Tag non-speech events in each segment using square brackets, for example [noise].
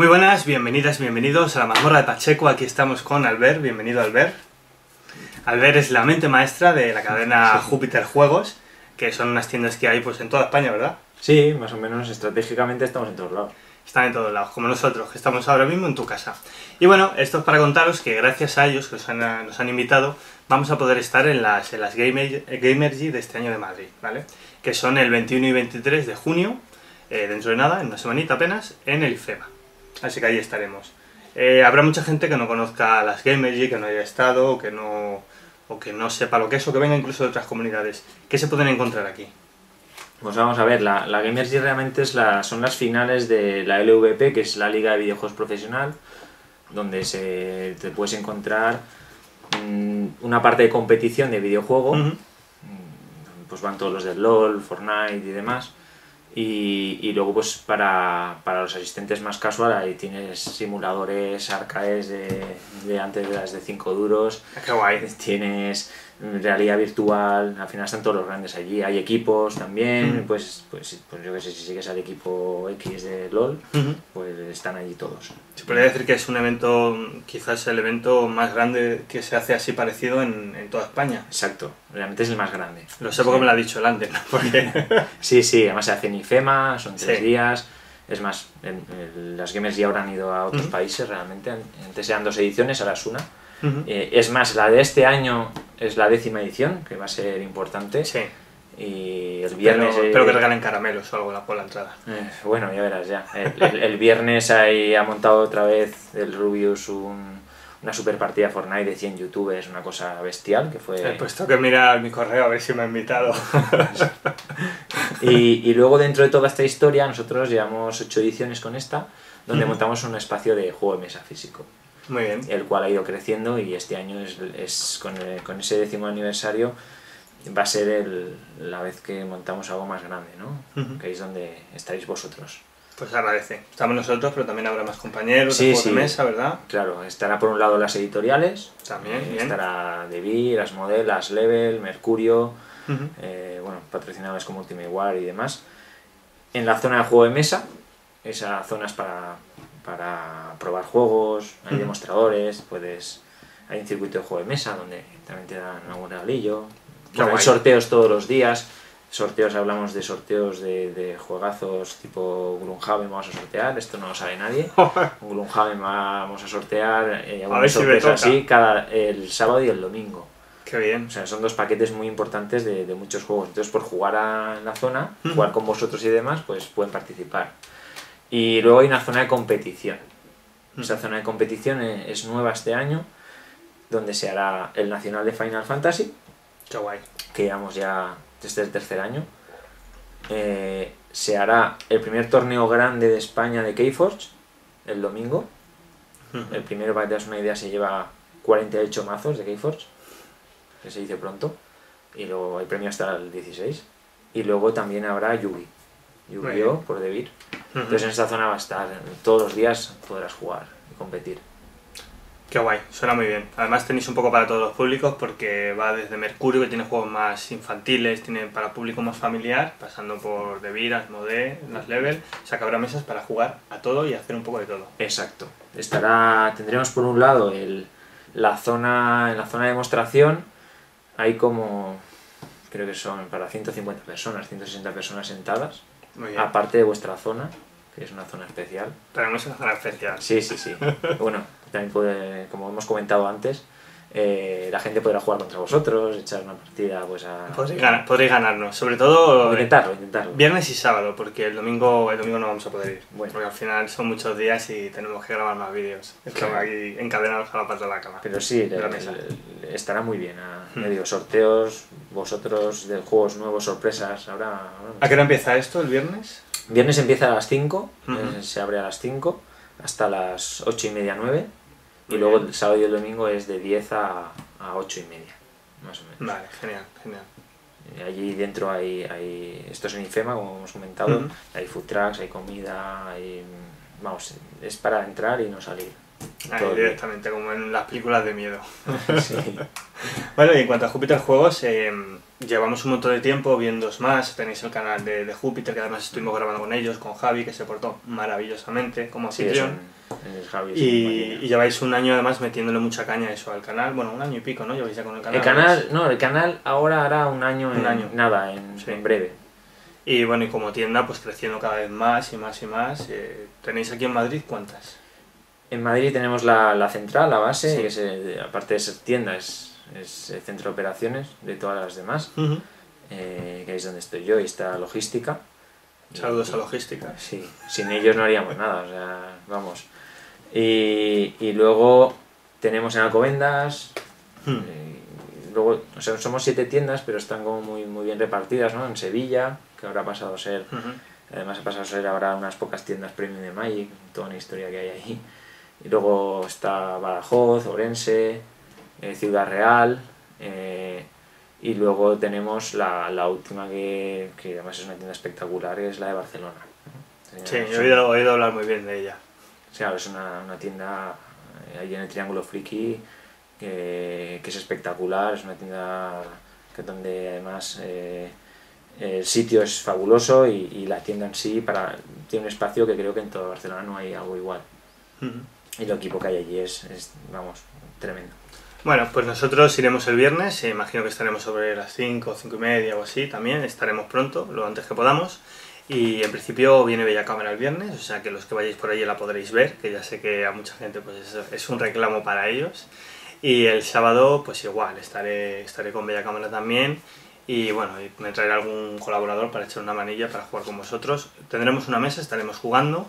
Muy buenas, bienvenidas, bienvenidos a la mazmorra de Pacheco. Aquí estamos con Albert. Bienvenido, Albert. Albert es la mente maestra de la cadena Júpiter Juegos, que son unas tiendas que hay pues en toda España, ¿verdad? Sí, más o menos estratégicamente estamos en todos lados. Están en todos lados, como nosotros, que estamos ahora mismo en tu casa. Y bueno, esto es para contaros que gracias a ellos, que nos han, nos han invitado, vamos a poder estar en las, en las Gamer, Gamergy de este año de Madrid, ¿vale? Que son el 21 y 23 de junio, eh, dentro de nada, en una semanita apenas, en el IFEMA. Así que ahí estaremos. Eh, habrá mucha gente que no conozca las Gamergy, que no haya estado, o que no, o que no sepa lo que es, o que venga incluso de otras comunidades. ¿Qué se pueden encontrar aquí? Pues vamos a ver, la, la Gamergy realmente es la, son las finales de la LVP, que es la Liga de Videojuegos Profesional, donde se, te puedes encontrar mmm, una parte de competición de videojuego, Ujú. pues van todos los de LOL, Fortnite y demás, y, y luego pues para, para los asistentes más casual ahí tienes simuladores arcades de, de antes de las de 5 duros, Qué guay. tienes realidad virtual, al final están todos los grandes allí, hay equipos también, Mm. pues, pues, pues yo que sé, si sigues al equipo X de LOL, pues están allí todos. Se podría decir que es un evento, quizás el evento más grande que se hace así parecido en, en toda España. Exacto, realmente es el más grande. Lo sé porque me lo ha dicho el antes, ¿no? [laughs] Porque... [laughs] Sí, sí, además se hace en IFEMA, son tres Sí. días. Es más, en- en- las gamers ya habrán ido a otros países realmente. Antes eran dos ediciones, ahora es una. Eh, es más, la de este año es la décima edición, que va a ser importante. Sí, Y el pero viernes... eh, espero que regalen caramelos o algo la- por la entrada. eh, bueno, ya verás ya. El, el- el viernes ahí ha montado otra vez el Rubius un- una super partida Fortnite de 100 youtubers, una cosa bestial, que fue... He puesto que mirar mi correo a ver si me ha invitado. [laughs] Y, y luego dentro de toda esta historia nosotros llevamos ocho ediciones con esta, donde montamos un espacio de juego de mesa físico, Muy bien. el cual ha ido creciendo y este año es, es con, el- con ese décimo aniversario va a ser el- la vez que montamos algo más grande, ¿no? Que es donde estaréis vosotros. Pues agradece. Estamos nosotros, pero también habrá más compañeros Sí, de sí. de mesa, ¿verdad? Claro, estará por un lado las editoriales, También, eh, estará Devir, Asmodel, Aslevel, Mercurio, Ujú. eh, bueno, patrocinadas como Ultimate War y demás. En la zona de juego de mesa, esa zona es para, para probar juegos, hay demostradores, puedes hay un circuito de juego de mesa donde también te dan algún regalillo. Bueno, hay sorteos todos los días. Sorteos, hablamos de sorteos de, de juegazos tipo Gloomhaven, vamos a sortear, esto no lo sabe nadie. [laughs] Gloomhaven vamos a sortear, eh, alguna ver si así cada, el sábado y el domingo. Qué bien. O sea, son dos paquetes muy importantes de, de muchos juegos. Entonces, por jugar a- en la zona, jugar con vosotros y demás, pues pueden participar. Y luego hay una zona de competición. Esa Ujú. zona de competición eh, es nueva este año, donde se hará el Nacional de Final Fantasy, Qué guay. que llevamos ya desde el tercer año. Eh, se hará el primer torneo grande de España de Keyforge, el domingo. El primero, para que te das una idea, se lleva 48 mazos de Keyforge, que se dice pronto. Y luego el premio hasta el 16. Y luego también habrá Yugi. Yu-Gi-Oh! por Debir. Entonces en esta zona va a estar. Todos los días podrás jugar y competir. Qué guay, suena muy bien. Además tenéis un poco para todos los públicos porque va desde Mercurio, que tiene juegos más infantiles, tiene para público más familiar, pasando por Devir, Asmodee, las Level. O sea que habrá mesas para jugar a todo y hacer un poco de todo. Exacto. Estará. Tendremos por un lado el, la zona. En la zona de demostración. Hay como. Creo que son para 150 personas, 160 personas sentadas. Aparte de vuestra zona, que es una zona especial. Es una zona especial. Sí, sí, sí. [laughs] bueno, también puede, como hemos comentado antes, eh, la gente podrá jugar contra vosotros, echar una partida pues a... Podréis, ganar- podréis ganarnos, sobre todo eh, Intentarlo, intentarlo. viernes y sábado, porque el domingo, el domingo no vamos a poder ir. Bueno. Porque al final son muchos días y tenemos que grabar más vídeos. Estamos aquí encadenados a la pata de la cama. Pero sí, De la le- mesa. le- estará muy bien. ah, Hmm. ya digo, sorteos, vosotros de juegos nuevos, sorpresas, habrá... habrá ¿A qué hora empieza esto? ¿El viernes? Viernes empieza a las 5, Ujú. eh, se abre a las 5 hasta las 8 y media, 9. Y luego el sábado y el domingo es de 10 a, a 8 y media, más o menos. Vale, genial, genial. Allí dentro hay, hay esto es en IFEMA, como hemos comentado, hay food trucks, hay comida, hay, vamos, es para entrar y no salir. Ahí directamente, como en las películas de miedo. [laughs] Sí. [laughs] Bueno, y en cuanto a Júpiter Juegos, eh, llevamos un montón de tiempo viendo más. Tenéis el canal de, de Júpiter, que además estuvimos grabando con ellos, con Javi, que se portó maravillosamente como Sí, anfitrión. un- es Javi, sí, y, lleváis un año además metiéndole mucha caña a eso al canal. Bueno, un año y pico, ¿no? Lleváis ya con el canal. El canal, no, el canal ahora hará un año, Un en- año. nada, en, Sí. en breve. Y bueno, y como tienda, pues creciendo cada vez más y más y más. Eh, ¿Tenéis aquí en Madrid cuántas? En Madrid tenemos la, la central, la base, Sí. que es, eh, aparte de ser tienda, es, es el centro de operaciones de todas las demás, eh, que es donde estoy yo y está logística. Saludos Y- a logística. Sí, sin ellos no haríamos nada, o sea, vamos. Y, y luego tenemos en Alcobendas, Hmm. eh, luego, o sea, somos siete tiendas, pero están como muy, muy bien repartidas, ¿no? En Sevilla, que ahora ha pasado a ser, además ha pasado a ser ahora unas pocas tiendas premium de Magic, toda una historia que hay ahí. Y luego está Badajoz, Orense, eh, Ciudad Real, eh, y luego tenemos la, la última que, que además es una tienda espectacular, que es la de Barcelona. Sí, he oído, he oído hablar muy bien de ella. O sea, es una, una tienda eh, ahí en el Triángulo Friki que, que es espectacular, es una tienda que donde además eh, el sitio es fabuloso y, y la tienda en sí para, tiene un espacio que creo que en toda Barcelona no hay algo igual. Ujú. Y el equipo que hay allí es, es, vamos, tremendo. Bueno, pues nosotros iremos el viernes, eh, imagino que estaremos sobre las 5 o 5 y media o así también, estaremos pronto, lo antes que podamos. Y en principio viene Bella Cámara el viernes, o sea que los que vayáis por allí la podréis ver, que ya sé que a mucha gente pues es, es un reclamo para ellos. Y el sábado pues igual, estaré, estaré con Bella Cámara también. Y bueno, me traeré algún colaborador para echar una manilla para jugar con vosotros. Tendremos una mesa, estaremos jugando.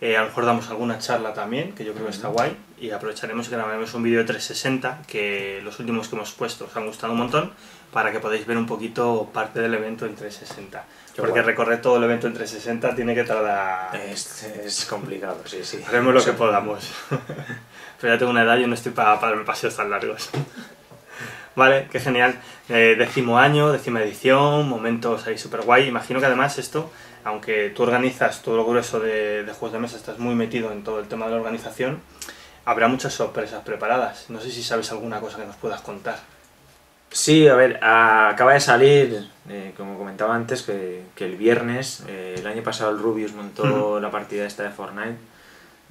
Eh, a lo mejor damos alguna charla también, que yo creo que está guay. Y aprovecharemos y grabaremos un vídeo de 360, que los últimos que hemos puesto os han gustado un montón, para que podáis ver un poquito parte del evento en 360. Qué Porque recorrer todo el evento en 360 tiene que tardar... Es, es complicado, sí, sí. Haremos lo que podamos. [laughs] Pero ya tengo una edad y no estoy para, para darme paseos tan largos. Vale, qué genial. Eh, décimo año, décima edición, momentos ahí súper guay. Imagino que además esto, aunque tú organizas todo lo grueso de, de juegos de mesa, estás muy metido en todo el tema de la organización, habrá muchas sorpresas preparadas. No sé si sabes alguna cosa que nos puedas contar. Sí, a ver, acaba de salir, eh, como comentaba antes, que, que el viernes, eh, el año pasado el Rubius montó la partida esta de Fortnite,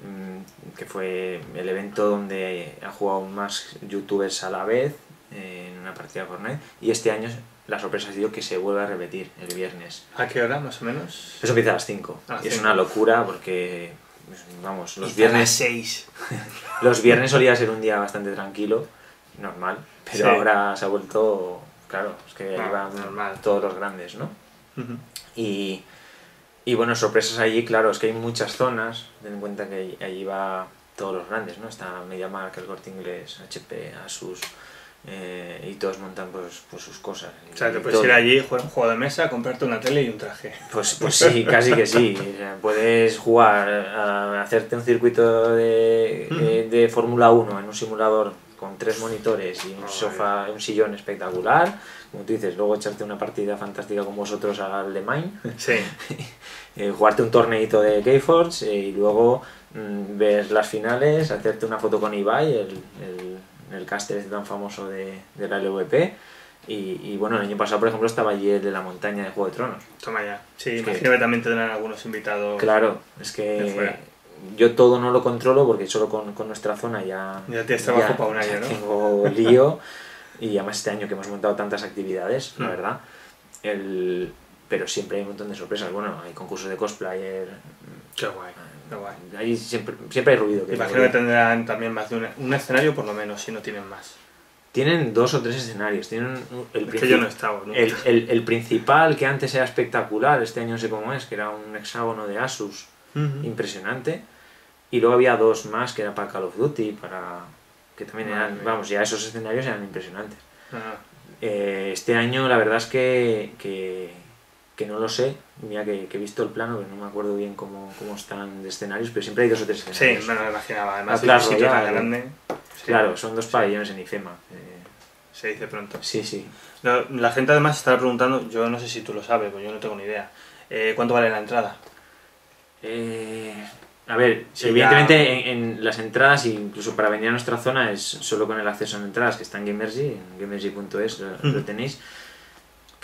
mm, que fue el evento donde han jugado más youtubers a la vez eh, en una partida de Fortnite, y este año la sorpresa ha sido que se vuelve a repetir el viernes. ¿A qué hora, más o menos? Eso empieza a las 5, A las y es una locura porque, vamos, los Y viernes, 6. [laughs] los viernes solía ser un día bastante tranquilo, normal, pero Sí. ahora se ha vuelto, claro, es que ahí van normal. todos los grandes, ¿no? Y, y bueno, sorpresas allí, claro, es que hay muchas zonas, ten en cuenta que allí va todos los grandes, ¿no? Está MediaMarkt, el Corte Inglés, HP, Asus, eh, y todos montan pues, pues sus cosas. O sea, te puedes todo. ir allí, jugar un juego de mesa, comprarte una tele y un traje. Pues, pues sí, casi que sí. O sea, puedes jugar, a hacerte un circuito de, de, de Fórmula 1 en un simulador con tres monitores y un Oh, sofá, un sillón espectacular. Como tú dices, luego echarte una partida fantástica con vosotros al de Mine. Sí. [laughs] eh, jugarte un torneito de Keyforge eh, y luego mm, ver las finales, hacerte una foto con Ibai, el, el, el caster este tan famoso de, de la LVP. Y, y bueno, el año pasado, por ejemplo, estaba allí el de la montaña de Juego de Tronos. Toma ya. Sí, Es imagino que también tendrán algunos invitados. Claro, es que yo todo no lo controlo porque solo con, con nuestra zona ya, Ya tienes trabajo para un año, ¿no? tengo lío y además este año que hemos montado tantas actividades, la Mm. verdad, el, pero siempre hay un montón de sorpresas. Bueno, hay concursos de cosplayer, Qué guay, guay. siempre, siempre hay ruido. que Imagino que tendrán también más de un, un escenario, por lo menos, si no tienen más. Tienen dos o tres escenarios. Tienen el, Es que princip- yo no he estado nunca. el, el- el principal, que antes era espectacular, este año no sé cómo es, que era un hexágono de Asus impresionante. Y luego había dos más que era para Call of Duty, para que también eran, vamos, ya esos escenarios eran impresionantes. Ah, Eh, este año la verdad es que, que, que no lo sé, mira que, que he visto el plano, pero no me acuerdo bien cómo, cómo están de escenarios, pero siempre hay dos o tres sí, escenarios. me lo imaginaba. Además, Ah, claro, ya, grande. Sí, Claro, son dos pabellones en IFEMA. eh, Se dice pronto. sí, sí. No, la gente además estará preguntando, yo no sé si tú lo sabes, pues yo no tengo ni idea. Eh, ¿Cuánto vale la entrada? Eh, a ver, Sí, evidentemente ya- en, en las entradas, incluso para venir a nuestra zona, es solo con el acceso en entradas, que está en Gamergy, en gamergy.es lo, tenéis.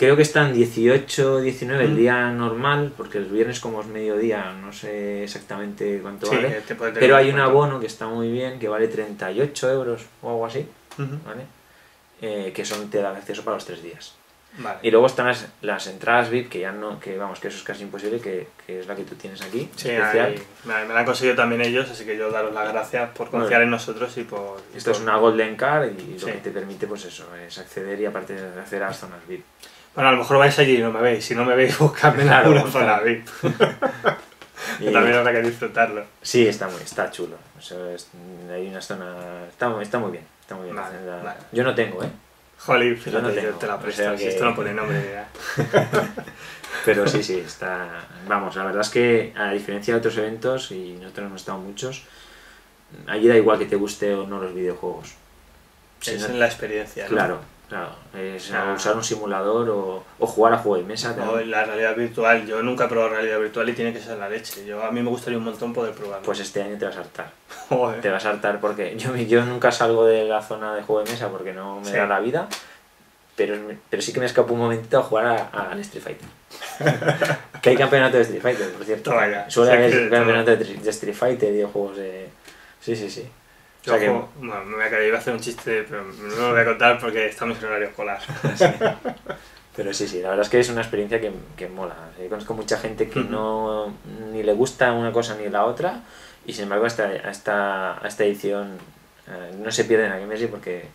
Creo que están 18, 19 el Mm. día normal, porque el viernes como es mediodía, no sé exactamente cuánto Sí, vale. Pero hay un abono que está muy bien, que vale 38 euros o algo así. ¿vale? Eh, que son, te dan acceso para los tres días. Vale. Y luego están las, las entradas VIP, que ya no, que vamos, que eso es casi imposible, que, que es la que tú tienes aquí, Sí, especial. ahí- me, la han conseguido también ellos, así que yo daros las gracias por confiar Bueno. en nosotros y por... y Esto es una Golden Card y lo Sí. que te permite, pues eso, es acceder y aparte de acceder a las zonas VIP. Bueno, a lo mejor vais allí y no me veis. Si no me veis, [laughs] buscadme en alguna zona VIP. Y- [laughs] también habrá que disfrutarlo. Sí, está muy, está chulo. O sea, es- hay una zona, está, muy- está muy bien, está muy bien. Vale, La- vale. Yo no tengo, ¿eh? Jolín, Yo fíjate, no yo tengo, te la o presto. Si esto no pone nombre ya. [laughs] Pero sí, sí, está. Vamos, la verdad es que a diferencia de otros eventos, y nosotros hemos estado muchos, allí da igual que te guste o no los videojuegos. Es en la experiencia, ¿no? Claro, claro. Es Ah. usar un simulador o, o jugar a juego de mesa. O también. la realidad virtual. Yo nunca he probado realidad virtual y tiene que ser la leche. Yo, a mí me gustaría un montón poder probarlo. Pues este año te vas a hartar. Joder. Te vas a hartar porque yo, [laughs] yo nunca salgo de la zona de juego de mesa porque no me Sí. da la vida. Pero, pero sí que me escapo un momentito a jugar a- a- al Street Fighter. [laughs] que hay campeonato de Street Fighter, por cierto. Suele Sí, haber campeonato de, de Street Fighter y de juegos de... Sí, sí, sí. O sea que- bueno, me voy a caer, iba a hacer un chiste, pero no lo voy a contar porque estamos en horario escolar. [laughs] Pero sí, sí, la verdad es que es una experiencia que, que mola. Yo conozco mucha gente que no ni le gusta una cosa ni la otra y sin embargo a esta, a esta, a esta edición eh, no se pierden a Gamergy porque,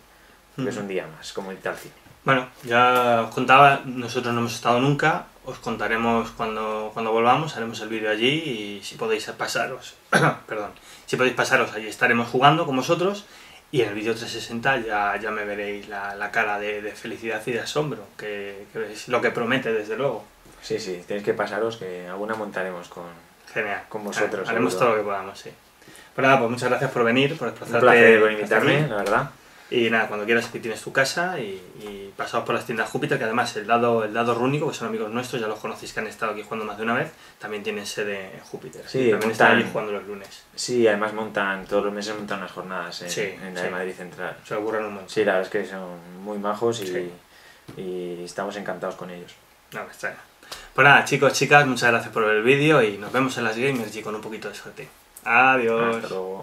porque es un día más, como irte al cine. Bueno, ya os contaba, nosotros no hemos estado nunca, os contaremos cuando, cuando volvamos, haremos el vídeo allí y si podéis pasaros, [clears throat] perdón, si podéis pasaros allí estaremos jugando con vosotros y en el vídeo 360 ya, ya me veréis la, la cara de, de felicidad y de asombro, que, que es lo que promete desde luego. Sí, sí, tenéis que pasaros que alguna montaremos con... Genial. Con vosotros, Haremos seguro. todo lo que podamos, sí. Pues nada, pues muchas gracias por venir, por Un desplazarte. placer por invitarme, la verdad. Y nada, cuando quieras aquí tienes tu casa y, y pasaos por las tiendas Júpiter, que además el dado, el dado rúnico, que son amigos nuestros, ya los conocéis que han estado aquí jugando más de una vez, también tienen sede en Júpiter. Sí, también están allí jugando los lunes. Sí, además montan, todos los meses montan unas jornadas en, Sí, en la sí. de Madrid Central. Se ocurren un montón. Sí, la verdad es que son muy majos y, Sí. y estamos encantados con ellos. No, me extraña. Pues nada, chicos, chicas, muchas gracias por ver el vídeo y nos vemos en las Gamers y con un poquito de suerte. Adiós. Hasta luego.